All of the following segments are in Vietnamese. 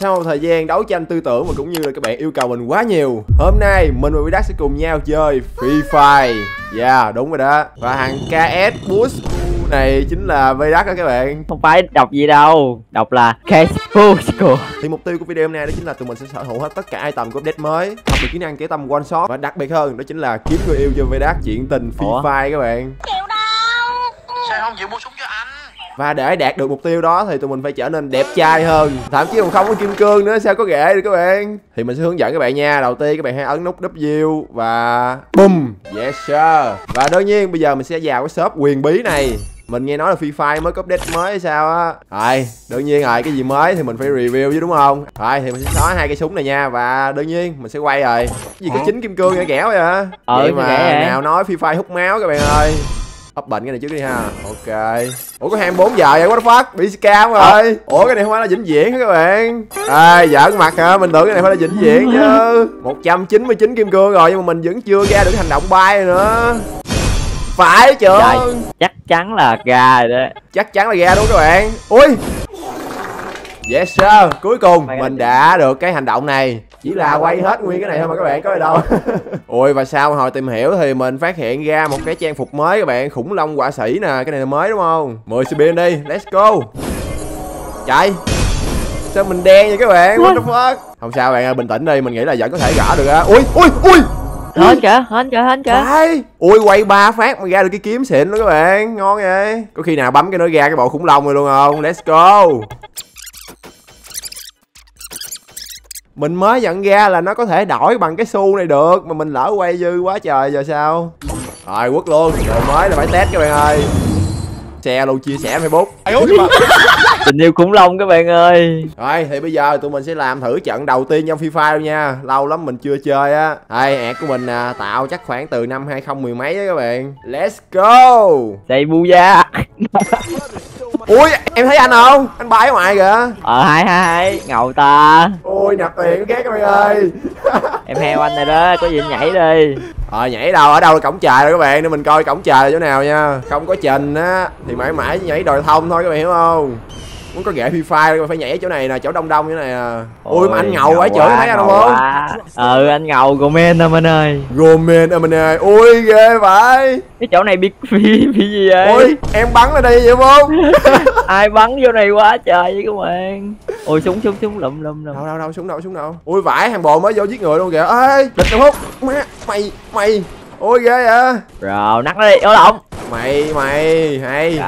Sau một thời gian đấu tranh tư tưởng và cũng như là các bạn yêu cầu mình quá nhiều Hôm nay mình và Vidac sẽ cùng nhau chơi Free Fire Yeah đúng rồi đó Và hàng KS Boost này chính là Vidac đó các bạn không phải đọc gì đâu đọc là Facebook Thì mục tiêu của video hôm nay đó chính là tụi mình sẽ sở hữu hết tất cả item của update mới Học được kỹ năng kỹ tâm one shot Và đặc biệt hơn đó chính là kiếm người yêu cho Vidac chuyện tình Free? Fire các bạn Sao không chịu mua súng? Và để đạt được mục tiêu đó thì tụi mình phải trở nên đẹp trai hơn. Thậm chí còn không có kim cương nữa sao có ghệ được các bạn? Thì mình sẽ hướng dẫn các bạn nha. Đầu tiên các bạn hãy ấn nút W và Boom. Yes sir. Và đương nhiên bây giờ mình sẽ vào cái shop quyền bí này. Mình nghe nói là Free Fire mới có update mới hay sao á. Rồi, đương nhiên rồi, cái gì mới thì mình phải review chứ đúng không? Rồi, thì mình sẽ xóa hai cây súng này nha. Và đương nhiên mình sẽ quay rồi. Cái gì có chín kim cương nghe ghẻ vậy hả? Ờ, Vậy mà ghẻ nào nói Free Fire hút máu các bạn ơi Up bệnh cái này trước đi ha. Ok. Ủa có 24 giờ vậy? What the fuck? Bị scam rồi. Ủa cái này không phải là vĩnh viễn hả các bạn? À giỡn mặt hả? Mình tưởng cái này phải là vĩnh viễn chứ. 199 kim cương rồi Nhưng mà mình vẫn chưa ra được hành động bay nữa. Phải chưa chắc chắn là gà rồi đó. Chắc chắn là ra đúng các bạn? Ui Yes sir. Cuối cùng Mày mình đã được cái hành động này. Chỉ là quay hết nguyên cái này thôi mà các bạn có gì đâu. Ui và sau hồi tìm hiểu thì mình phát hiện ra một cái trang phục mới các bạn Khủng long họa sĩ nè Cái này là mới đúng không? 10 spin đi Let's go. Chạy. Sao mình đen vậy các bạn? What the fuck? Không sao bạn ơi bình tĩnh đi Mình nghĩ là vẫn có thể gỡ được á. Ui ui ui. Hết kìa hết kìa hết kìa Phải Ui quay ba phát mà ra được cái kiếm xịn luôn các bạn. Ngon vậy. Có khi nào bấm cái nó ra cái bộ khủng long rồi luôn không? Let's go Mình mới nhận ra là nó có thể đổi bằng cái xu này được Mà mình lỡ quay dư quá trời giờ sao? Rồi quất luôn. Đồ mới là phải test các bạn ơi. Xe luôn chia sẻ Facebook. Tình yêu khủng long các bạn ơi. Rồi thì bây giờ tụi mình sẽ làm thử trận đầu tiên trong Free Fire luôn nha. Lâu lắm mình chưa chơi á. Đây ẹt của mình à, tạo chắc khoảng từ năm 2010 mấy á các bạn. Let's go! Đây bu da Ui em thấy anh không? Anh bay ở ngoài kìa. Ờ hai hai ngầu ta. Ui nạp tiền ghét các bạn ơi. Em heo anh này đó có gì nhảy đi. Ờ nhảy đâu ở đâu là cổng trời rồi các bạn Để mình coi cổng trời là chỗ nào nha. Không có trình á Thì mãi mãi nhảy đồi thông thôi các bạn hiểu không Muốn có ghệ Fire các bạn phải nhảy chỗ này nè Chỗ đông đông như này nè Ui mà anh ngầu quá chửi thấy anh không? ừ anh ngầu comment em anh ơi. Roman em ơi. Ui ghê vậy. Cái chỗ này biết phi phi gì vậy? Ui em bắn ở đây vậy không? Ai bắn vô này quá trời với các bạn. Ôi súng súng súng lụm lụm lụm. Đâu đâu đâu súng đâu súng đâu. Ui vãi hàng bộ mới vô giết người luôn kìa. Ê địch đâu? Hút má mày mày. Ôi ghê vậy. Rồi nó đi ô động mày mày hay.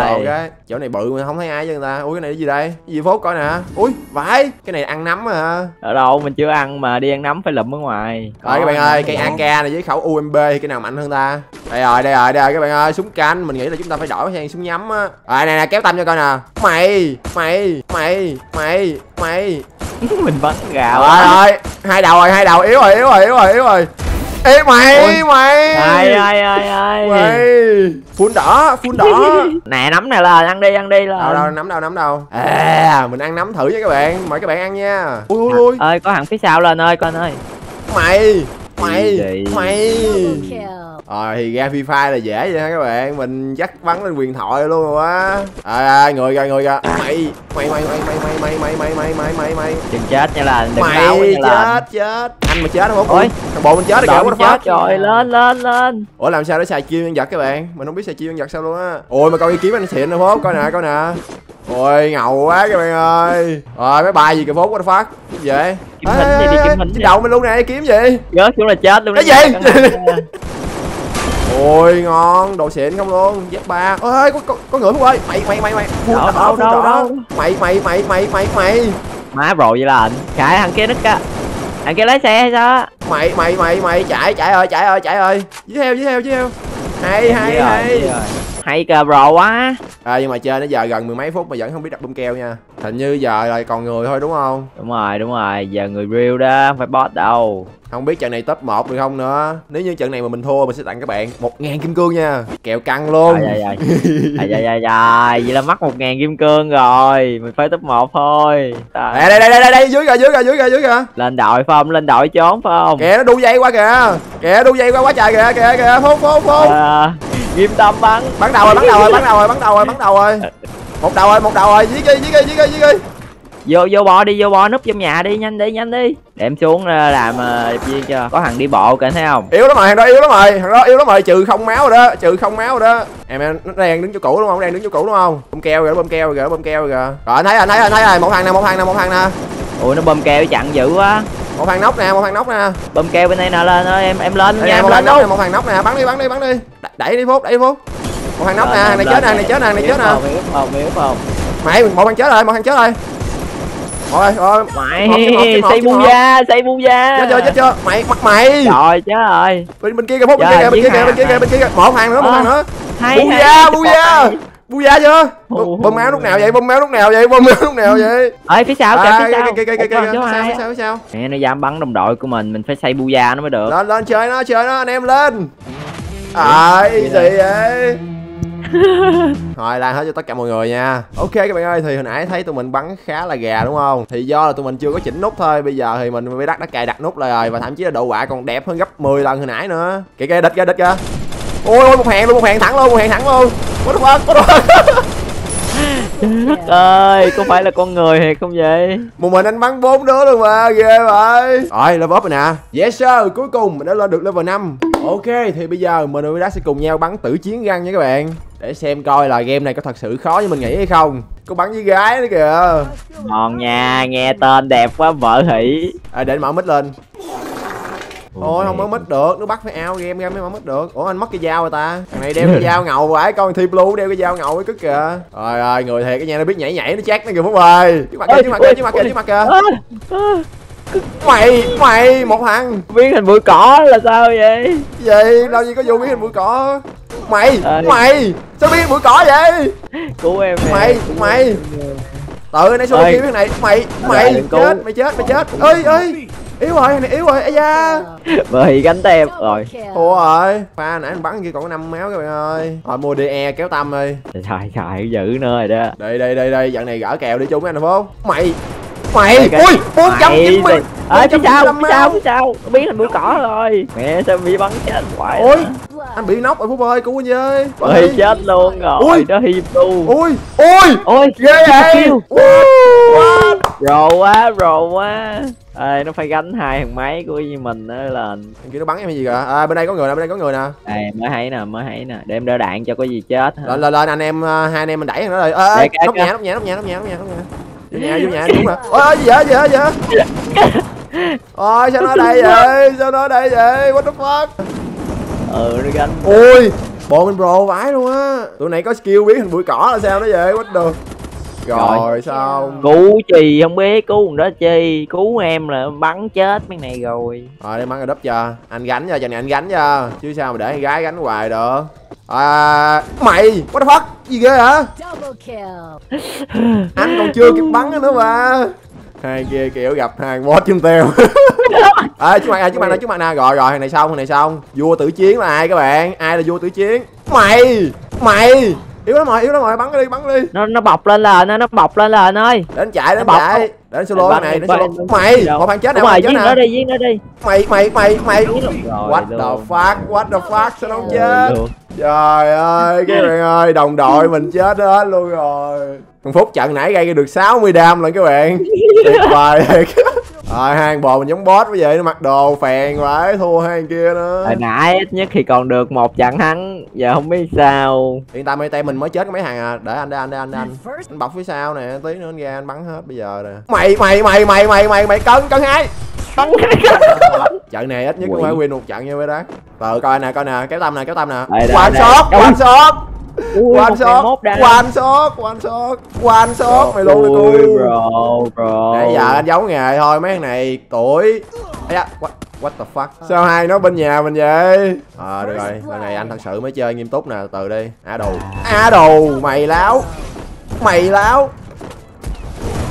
Đồ cái. Chỗ này bự mà không thấy ai chứ người ta. Ui cái này cái gì đây? Cái gì phốt coi nè. Ui vãi. Cái này ăn nấm à hả? Ở đâu? Mình chưa ăn mà đi ăn nấm phải lụm ở ngoài. Rồi các bạn ơi cây. AK này với khẩu thì cái nào mạnh hơn ta? Đây rồi đây rồi đây rồi. Các bạn ơi súng canh. Mình nghĩ là chúng ta phải đổi sang súng nhắm á. Rồi này nè kéo tâm cho coi nè. Mày mày mày mày mày. Mình bắn gạo rồi rồi. Hai đầu rồi hai đầu. Yếu rồi yếu rồi yếu rồi yếu rồi Ê mày Ôi. mày. Ai ai ai ai. Mày. Phun đỏ phun đỏ. Nè nấm này là ăn đi ăn đi là. Đâu đâu nắm đâu nắm đâu. À. Mình ăn nấm thử nha các bạn. Mời các bạn ăn nha. Ui ui ui. Ơi có thằng phía sau lên ơi con ơi. Mày mày Gì? mày Ờ thì ra Free Fire là dễ vậy ha các bạn Mình dắt bắn lên quyền thoại luôn rồi quá À, à người kìa người kìa Mày Mày mày mày mày mày mày mày mày mày mày mày mày đừng chết nha là đừng Mày đau nha là chết chết Anh mà chết không Ôi. Thằng bộ mình chết rồi kìa what the fuck rồi lên lên lên Ủa làm sao để xài chiêu nhân vật các bạn Mình không biết xài chiêu nhân vật sao luôn á Ôi mà coi cái kiếm anh xịn nữa phốt Coi nè coi nè Ôi ngầu quá các bạn ơi Rồi mấy bài gì kìa phốt the fuck Cái gì vậy Kiếm hình đi, đi kiếm hình đi. đầu mình luôn nè kiếm gì rớt xuống là chết luôn Cái gì? nha, cẩn thận nha. Ôi ngon. Đồ xịn không luôn. Z ba. Ơi có có, có người không ơi. Mày mày mày mày. Phun Đâu, đâu, đâu, đâu. mày mày mày mày mày mày. Má rồi vậy là anh cái thằng kia nứt á thằng kia lái xe hay sao mày mày mày mày. Chạy chạy ơi chạy ơi chạy ơi. Dí theo dí theo dí theo hay hay hay. Hay cờ bro quá à nhưng mà chơi đến giờ gần mười mấy phút mà vẫn không biết đặt bơm keo nha. Hình như giờ là còn người thôi đúng không? Đúng rồi đúng rồi. Giờ người real đó không phải bot đâu. Không biết trận này top 1 được không nữa. Nếu như trận này mà mình thua mình sẽ tặng các bạn một ngàn kim cương nha. Kèo căng luôn. Ơi, trời trời trời trời vậy là mất một ngàn kim cương rồi. Mình phải top 1 thôi. Đây đây đây đây đây dưới kìa dưới kìa dưới kìa dưới kìa. Lên đội phải không? Lên đội trốn phải không? Kìa nó đu dây qua kìa. Kìa đu dây qua quá trời kìa kìa kìa. Phốt phốt phốt à, ghim tâm bắn bắn đầu rồi bắn đầu rồi bắn đầu rồi bắn đầu rồi bắn đầu rồi. Một đầu rồi một đầu rồi. Dí ghi dí ghi dí ghi dí ghi vô vô bò đi vô bò núp trong nhà đi nhanh đi nhanh đi. Để em xuống ờ, làm ờ, điệp viên cho có thằng đi bộ kìa thấy không? Yếu lắm rồi thằng đó yếu lắm rồi thằng đó yếu lắm rồi trừ không máu rồi đó trừ không máu rồi đó. Em em nó đang đứng chỗ cũ đúng không? Đang đứng chỗ cũ đúng không? Bơm keo kìa bơm keo kìa bơm keo kìa. Rồi anh thấy anh thấy anh thấy rồi. Một thằng nè một thằng nè một thằng nè. Ui nó bơm keo chặn dữ quá một thằng nóc nè một thằng nóc nè. Bơm keo bên đây nè lên ơi em em lên Đây nha nè, em một lên thằng nóc nè đâu một thằng nóc nè bắn đi bắn đi bắn đi. Đ- đẩy đi phút đẩy đi phút một thằng nóc nè thằng này chết nè thằng này chết nè thằng này chết nè. Yếu không yếu không mày một thằng chết rồi một thằng chết rồi. Rồi rồi mày một, một, xây một, bu một. da xây bu da chết chưa chết chưa? Mày mặt mày. Trời chết rồi. Bên bên kia kìa phút bên kia kìa bên kia kìa bên kia kìa bên kia kìa. Một thằng nữa một Ờ. thằng nữa. hay bu hay, da cái bu bộ da này. Bu da chưa? Bơm máu lúc nào vậy? Bơm máu lúc nào vậy? Bơm máu lúc nào vậy? Ơi phía sau kìa phía sau. kia chỗ sao ai phía sau phía sau Mẹ nó dám bắn đồng đội của mình mình phải xây bu da nó mới được. Lên lên chơi nó chơi nó anh em lên. À easy vậy? Rồi làm hết cho tất cả mọi người nha. Ok các bạn ơi thì hồi nãy thấy tụi mình bắn khá là gà đúng không? Thì do là tụi mình chưa có chỉnh nút thôi bây giờ thì mình mới đắt đã cài đặt nút lại rồi và thậm chí là độ quả còn đẹp hơn gấp 10 lần hồi nãy nữa. Kìa kìa địch kìa địch kìa. Ôi ôi một hàng luôn một hàng thẳng luôn một hàng thẳng luôn what the fuck what the fuck đất ơi có phải là con người hay không vậy? Một mình anh bắn bốn đứa luôn mà ghê vậy. Rồi level up rồi nè. Yes sir. Cuối cùng mình đã lên được level 5 ok thì bây giờ mình và Đá sẽ cùng nhau bắn tử chiến găng nha các bạn. Để xem coi là game này có thật sự khó như mình nghĩ hay không. Có bắn với gái nữa kìa. Ngon nha nghe tên đẹp quá vợ hỷ à, để anh mở mic lên Ôi không mở mic được, nó bắt phải ao game ra mới mở mic được. Ủa anh mất cái dao rồi ta? Thằng này đeo cái dao ngầu vậy, con thi blue đeo cái dao ngầu ấy cức kìa. Rồi rồi, người thiệt cái nha nó biết nhảy nhảy nó chắc nó kìa Phúc ơi Trước mặt kìa, trước mặt kìa, trước mặt kìa, trước mặt kìa. À, à, Mày, mày, một thằng. Biến thành bụi cỏ là sao vậy? Gì đâu gì có vô biến hình bụi cỏ. Mày Ê. mày sao biến hình bụi cỏ vậy? Cứu em nè, Mày, mày. tự nãy Ê. kia cái này? Mày mày chết mày chết mày chết. Ơi ơi yếu rồi này yếu rồi ây da. Hỷ gánh tem. Rồi. ủa rồi pha nãy anh bắn kia còn có năm máu các bạn ơi. Rồi mua DE kéo tâm đi. Trời trời dữ nữa rồi đó. Đây đây đây đây dặn này gỡ kèo đi chung với anh thành phố mày mày ui bốn trăm chín mươi Ê, phía sau, 495 phía sau, phía sau. Biến thành bụi cỏ rồi. Mẹ sao bị bắn chết hoài ôi anh bị nóc rồi phúc ơi cứu anh với. Ơi chết luôn rồi Ui. Nó hiếp luôn. Ui ui. Ôi ghê vậy? Rồ quá rồ quá. Ê, nó phải gánh hai thằng máy của như mình đó lên Thằng kia nó bắn em hay gì kìa à bên đây có người nè bên đây có người nè. Ê, mới thấy nè mới thấy nè. Để em đỡ đạn cho có gì chết lên lên lên anh em ờ, hai anh em mình đẩy thằng đó rồi ê ê nóc nhà nóc nhà nóc nhà nóc nhà nóc nhà nóc nhà. Vô nhà vô nhà đúng rồi. Ôi ôi gì vậy gì vậy gì vậy? Ôi sao nó đây vậy? Sao nó đây vậy? What the fuck? Ừ nó gánh. Ui bộ mình pro vãi luôn á. Tụi này có skill biến thành bụi cỏ là sao nó vậy? What the rồi xong cứu chi không biết cứu con đó chi? Cứu em là bắn chết mấy này rồi. Rồi đi bắn cái đúp cho. Anh gánh cho cho này anh gánh cho chứ sao mà để con gái gánh hoài được. À mày what the fuck? Gì ghê hả? Anh còn chưa kịp bắn nữa mà. Hai kia kiểu gặp hàng boss chung teo. À trước mặt nè trước mặt nè trước mặt nè rồi rồi thằng này xong thằng này xong. Vua tử chiến là ai các bạn? Ai là vua tử chiến? Mày mày yếu lắm rồi yếu lắm rồi bắn đi bắn đi. Nó nó bọc lên là nó nó bọc lên là anh ơi. Đến chạy đến Nó bọc chạy. không? đến solo này đến bắn, solo mày một thằng chết rồi thằng chết nó đi giết nó đi. Mày mày mày mày. rồi what the fuck what the fuck sao nó không Rồi chết? trời ơi các bạn ơi đồng đội mình chết hết luôn rồi. Thằng phúc trận nãy gây được 60 đam lần các bạn. Tuyệt vời rồi hai bò mình giống boss bây giờ nó mặc đồ phèn vậy thua hai kia nữa. Hồi nãy ít nhất thì còn được một trận thắng giờ không biết sao. Yên tâm đi tay mình mới chết có mấy thằng à. Để anh để anh để anh để anh. Anh bọc phía sau nè tí nữa anh ra anh bắn hết bây giờ nè. Mày mày mày mày mày mày mày cân cân hai. Bắn trận này ít nhất cũng phải win một trận như vậy đó từ coi nè coi nè. Kéo tâm nè kéo tâm nè. Đây, đây, one đây. shot one shot. one shot one shot one shot one shot. Mày luôn đi cu bro bro. Nãy giờ anh giấu nghề thôi mấy thằng này tuổi. Ây da, what, the fuck? Sao hai nó bên nhà mình vậy? Ờ được rồi. Lần này anh thật sự mới chơi nghiêm túc nè từ đi. Á đồ. Á đồ mày láo. Mày láo.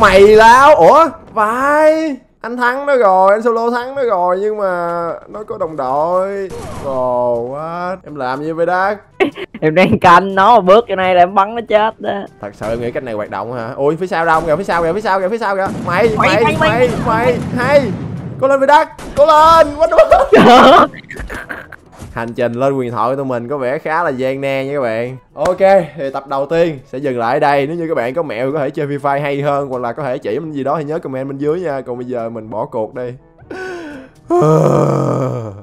Mày láo. Ủa vai. Anh thắng nó rồi anh solo thắng nó rồi nhưng mà nó có đồng đội. Ồ quá em làm như vậy đó em đang canh nó mà bước vô này là em bắn nó chết đó. Thật sự em nghĩ cách này hoạt động hả? Ui phía sau đâu kìa phía sau kìa phía sau kìa phía sau kìa. Mày Mày, mày mày, mày. mày. mày hay cố lên đất cố lên. What the fuck? Hành trình lên quyền thoại của tụi mình có vẻ khá là gian nan nha các bạn. Ok thì tập đầu tiên sẽ dừng lại ở đây. Nếu như các bạn có mẹo có thể chơi free fire hay hơn hoặc là có thể chỉ mình gì đó thì nhớ comment bên dưới nha. Còn bây giờ mình bỏ cuộc đi